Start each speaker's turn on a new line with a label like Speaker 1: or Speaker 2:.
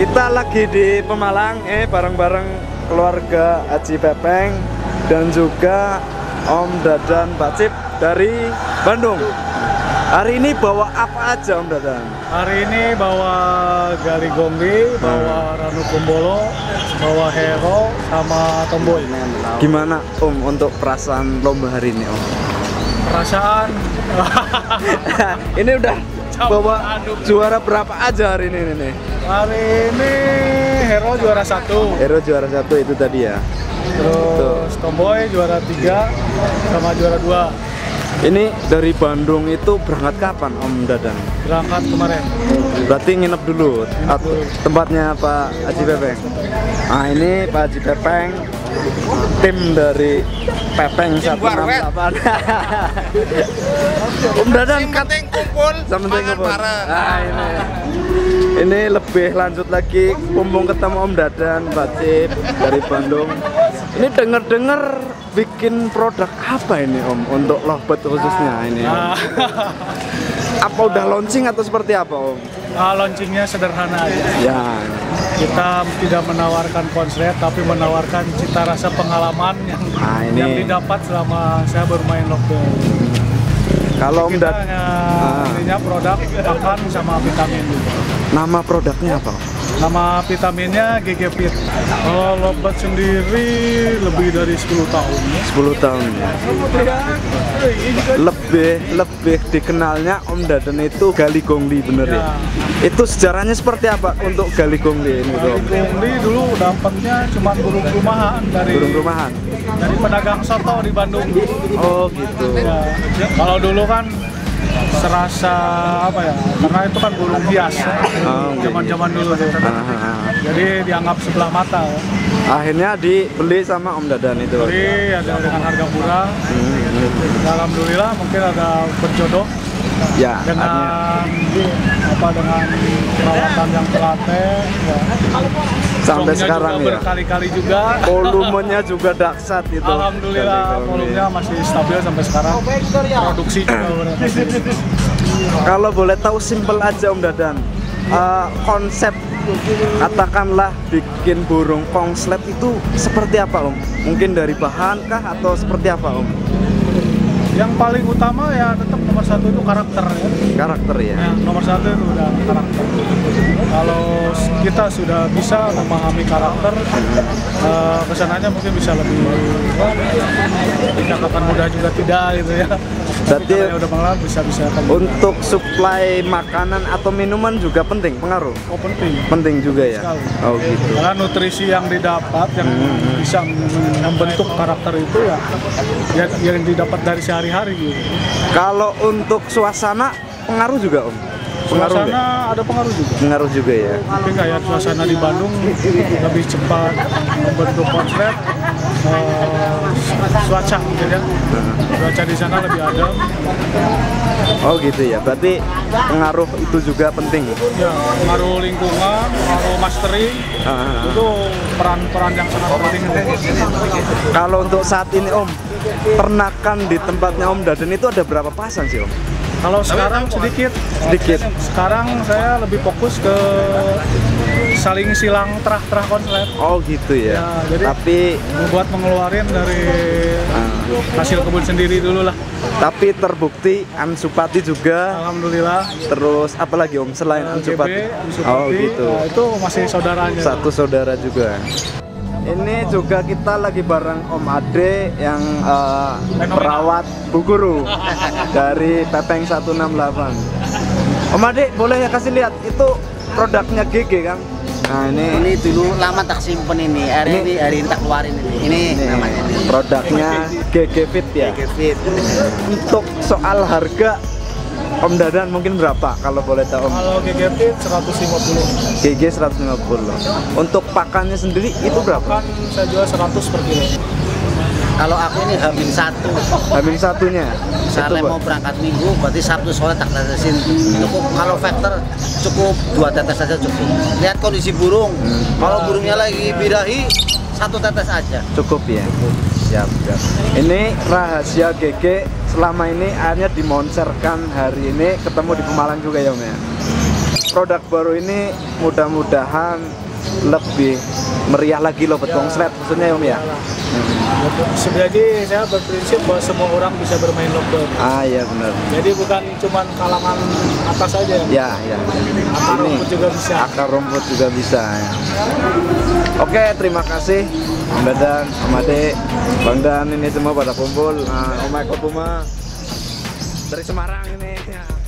Speaker 1: Kita lagi di Pemalang, eh bareng-bareng keluarga Haji Pepeng dan juga Om Dadan Bacip dari Bandung. Hari ini bawa apa aja Om Dadan?
Speaker 2: Hari ini bawa Gali Gombi, bawa Ranu Kumbolo, bawa Hero, sama Tomboy.
Speaker 1: Gimana Om untuk perasaan lomba hari ini Om?
Speaker 2: Perasaan
Speaker 1: ini udah bawa juara berapa aja hari ini nih?
Speaker 2: hari ini Hero juara satu,
Speaker 1: Hero juara satu itu tadi ya.
Speaker 2: terus Tomboy juara tiga, sama juara dua.
Speaker 1: Ini dari Bandung itu berangkat kapan Om Dadan?
Speaker 2: Berangkat kemarin.
Speaker 1: Berarti nginep dulu At- tempatnya Pak Haji Pepeng. Nah ini Pak Haji Pepeng, tim dari Pepeng 168. Om Dadan kan
Speaker 3: penting kumpul
Speaker 1: sama
Speaker 3: bareng
Speaker 1: Nah ini ini lebih lanjut lagi mumpung ketemu Om Dadan Pak Cip dari Bandung. Ini denger-denger bikin produk apa ini Om untuk lovebird khususnya ini? Om?
Speaker 2: Nah,
Speaker 1: Apa udah launching atau seperti apa Om?
Speaker 2: Nah, launchingnya sederhana aja.
Speaker 1: Ya,
Speaker 2: Kita tidak menawarkan konslet, tapi menawarkan cita rasa pengalaman yang,
Speaker 1: Nah, ini.
Speaker 2: yang didapat selama saya bermain lockdown.
Speaker 1: kalau Om
Speaker 2: Kita hanya intinya produk pakan sama vitamin juga.
Speaker 1: nama produknya apa?
Speaker 2: Nama vitaminnya GG Fit. Kalau Lovebird sendiri lebih dari 10 tahun ya.
Speaker 1: 10 tahun ya. Lebih lebih dikenalnya Om Dadan itu Gali Gongli bener ya. Itu sejarahnya seperti apa untuk Gali Gongli ini? Om?
Speaker 2: Gongli dulu dapatnya cuma burung rumahan dari
Speaker 1: Burung rumahan.
Speaker 2: dari pedagang soto di Bandung.
Speaker 1: Oh gitu.
Speaker 2: Ya, kalau dulu kan serasa apa ya? Karena itu kan burung hias. ya.
Speaker 1: Oh, gitu.
Speaker 2: Zaman-zaman dulu tuh.
Speaker 1: Ah,
Speaker 2: Jadi dianggap sebelah mata. ya.
Speaker 1: Akhirnya dibeli sama Om Dadan itu.
Speaker 2: Jadi ada dengan harga murah.
Speaker 1: Hmm,
Speaker 2: Alhamdulillah mungkin ada berjodoh
Speaker 1: Ya,
Speaker 2: dengan apa dengan perawatan yang telaten ya.
Speaker 1: Sampai sekarang
Speaker 2: juga
Speaker 1: ya.
Speaker 2: berkali-kali juga
Speaker 1: Volumenya juga dahsyat itu.
Speaker 2: Alhamdulillah volumenya masih stabil sampai sekarang produksi juga masih
Speaker 1: Kalau boleh tahu simpel aja Om Dadan. Eh, konsep katakanlah bikin burung konslet itu seperti apa Om? Mungkin dari bahan kah atau seperti apa Om?
Speaker 2: yang paling utama ya tetap nomor satu itu karakter ya.
Speaker 1: Karakter ya.
Speaker 2: Ya, nomor satu itu udah karakter. Kita sudah bisa memahami karakter, eh, ke sananya mungkin bisa lebih dikatakan mudah juga tidak gitu ya.
Speaker 1: Berarti-
Speaker 2: yang udah mengenal bisa bisa akan
Speaker 1: Untuk suplai makanan atau minuman juga penting, pengaruh.
Speaker 2: oh, penting.
Speaker 1: Penting juga ya.
Speaker 2: Sekali.
Speaker 1: Oh gitu.
Speaker 2: Karena nutrisi yang didapat yang bisa mem- membentuk karakter itu ya, ya yang didapat dari sehari-hari gitu.
Speaker 1: Kalau untuk suasana pengaruh juga Om. Pengaruh?
Speaker 2: Suasana ada pengaruh juga.
Speaker 1: Pengaruh juga ya.
Speaker 2: Tapi kayak suasana di Bandung lebih cepat membentuk konslet eh, cuaca gitu ya. Cuaca di sana lebih adem.
Speaker 1: Oh gitu ya. Berarti pengaruh itu juga penting.
Speaker 2: Ya, pengaruh lingkungan, pengaruh mastering
Speaker 1: Ah.
Speaker 2: itu peran-peran yang sangat penting.
Speaker 1: Kalau untuk saat ini Om, ternakan di tempatnya Om Dadan itu ada berapa pasang sih Om?
Speaker 2: Kalau sekarang sedikit,
Speaker 1: Sedikit.
Speaker 2: Sekarang saya lebih fokus ke saling silang terah-terah konslet.
Speaker 1: Oh gitu ya.
Speaker 2: Ya, jadi-
Speaker 1: Tapi
Speaker 2: Membuat mengeluarin dari
Speaker 1: Ah.
Speaker 2: hasil kebun sendiri dulu lah.
Speaker 1: tapi terbukti Ansupati juga.
Speaker 2: Alhamdulillah.
Speaker 1: Terus apa lagi Om selain Ansupati?
Speaker 2: GB, Ansupati,
Speaker 1: Oh gitu.
Speaker 2: nah, itu masih saudaranya.
Speaker 1: Satu saudara juga. Ini juga kita lagi bareng Om Ade yang eh, perawat Bu Guru dari Pepeng 168. Om Ade boleh ya kasih lihat itu produknya GG Kang. Nah ini
Speaker 3: ini dulu lama tak simpen ini hari
Speaker 1: Ini-
Speaker 3: ini hari ini tak keluarin ini ini,
Speaker 1: ini
Speaker 3: namanya ini
Speaker 1: produknya GG Fit ya.
Speaker 3: Kevin
Speaker 1: Untuk soal harga Om Dadan mungkin berapa kalau boleh tahu Om?
Speaker 2: Kalau GGP 150.
Speaker 1: GG 150. Untuk pakannya sendiri itu berapa?
Speaker 2: Kan saya jual 100 per kilo.
Speaker 3: kalau aku ini hamil satu
Speaker 1: Hamil satunya.
Speaker 3: misalnya
Speaker 1: Itu,
Speaker 3: mau berangkat minggu berarti sabtu sore tak tetesin cukup kalau factor cukup dua tetes saja cukup lihat kondisi burung kalau burungnya lagi birahi satu tetes aja
Speaker 1: cukup ya. Siap, siap. Ini rahasia GG selama ini akhirnya dimoncerkan hari ini ketemu di Pemalang juga ya Om ya. produk baru ini mudah-mudahan lebih meriah lagi loh betul sled maksudnya ya Om ya.
Speaker 2: Jadi saya berprinsip bahwa semua orang bisa bermain lobber.
Speaker 1: Ah iya benar.
Speaker 2: Jadi bukan cuma kalangan atas saja.
Speaker 1: Ya ya.
Speaker 2: Akar
Speaker 1: Ini
Speaker 2: rumput juga bisa.
Speaker 1: akar rumput juga bisa. Ya. Oke terima kasih Om Dadan, Om Ade, Bang Dan ini semua pada kumpul. Nah, Om Eko Puma dari Semarang ini. Ya.